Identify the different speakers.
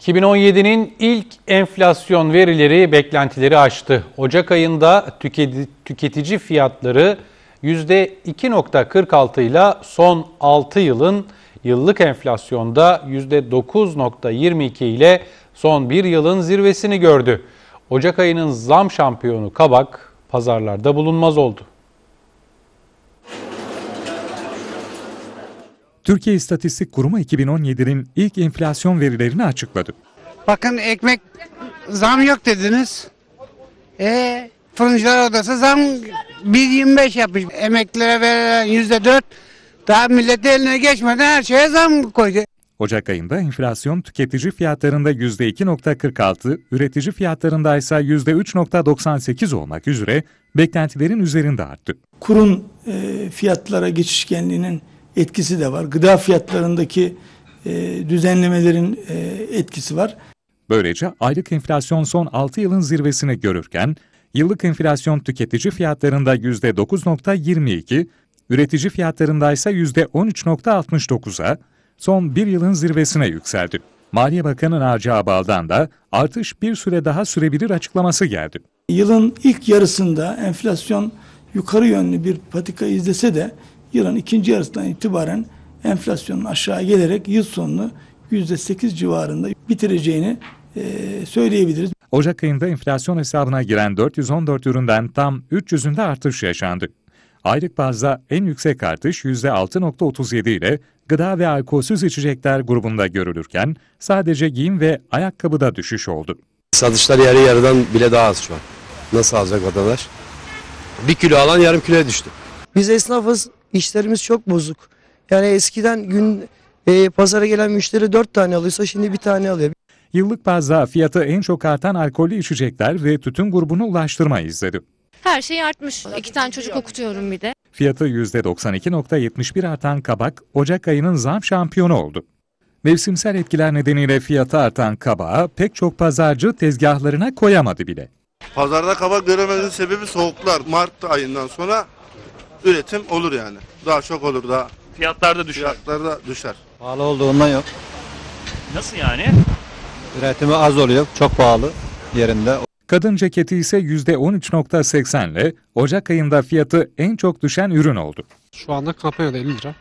Speaker 1: 2017'nin ilk enflasyon verileri beklentileri aştı. Ocak ayında tüketi- tüketici fiyatları %2.46 ile son 6 yılın yıllık enflasyonda %9.22 ile son 1 yılın zirvesini gördü. Ocak ayının zam şampiyonu kabak pazarlarda bulunmaz oldu.
Speaker 2: Türkiye İstatistik Kurumu 2017'nin ilk enflasyon verilerini açıkladı.
Speaker 3: Bakın ekmek zam yok dediniz. E fırıncılar odası zam 1.25 yapmış. Emeklilere verilen yüzde dört daha millet eline geçmeden her şeye zam koydu.
Speaker 2: Ocak ayında enflasyon tüketici fiyatlarında %2.46, üretici fiyatlarında ise %3.98 olmak üzere beklentilerin üzerinde arttı.
Speaker 4: kurun e, fiyatlara geçişkenliğinin etkisi de var. Gıda fiyatlarındaki e, düzenlemelerin e, etkisi var.
Speaker 2: Böylece aylık enflasyon son 6 yılın zirvesini görürken, yıllık enflasyon tüketici fiyatlarında %9.22, üretici fiyatlarında ise %13.69'a, son bir yılın zirvesine yükseldi. Maliye Bakanı Naci Abal'dan da artış bir süre daha sürebilir açıklaması geldi.
Speaker 4: Yılın ilk yarısında enflasyon yukarı yönlü bir patika izlese de yılın ikinci yarısından itibaren enflasyonun aşağı gelerek yıl sonunu %8 civarında bitireceğini e, söyleyebiliriz.
Speaker 2: Ocak ayında enflasyon hesabına giren 414 üründen tam 300'ünde artış yaşandı. Aylık bazda en yüksek artış %6.37 ile gıda ve alkolsüz içecekler grubunda görülürken sadece giyim ve ayakkabıda düşüş oldu.
Speaker 5: Satışlar yarı yarıdan bile daha az şu an. Nasıl alacak vatandaş? Bir kilo alan yarım kiloya düştü.
Speaker 6: Biz esnafız, işlerimiz çok bozuk. Yani eskiden gün e, pazara gelen müşteri dört tane alıyorsa şimdi bir tane alıyor.
Speaker 2: Yıllık bazda fiyatı en çok artan alkollü içecekler ve tütün grubunu ulaştırma izledi.
Speaker 7: Her şey artmış. İki tane çocuk okutuyorum bir de.
Speaker 2: Fiyatı %92.71 artan kabak Ocak ayının zam şampiyonu oldu. Mevsimsel etkiler nedeniyle fiyatı artan kabağı pek çok pazarcı tezgahlarına koyamadı bile.
Speaker 8: Pazarda kabak görememizin sebebi soğuklar. Mart ayından sonra üretim olur yani. Daha çok olur daha.
Speaker 9: Fiyatlar da düşer.
Speaker 8: Fiyatlar da düşer.
Speaker 10: Pahalı olduğundan yok.
Speaker 9: Nasıl yani?
Speaker 10: Üretimi az oluyor. Çok pahalı yerinde.
Speaker 2: Kadın ceketi ise %13.80 ile Ocak ayında fiyatı en çok düşen ürün oldu.
Speaker 11: Şu anda kampanyada 50 lira.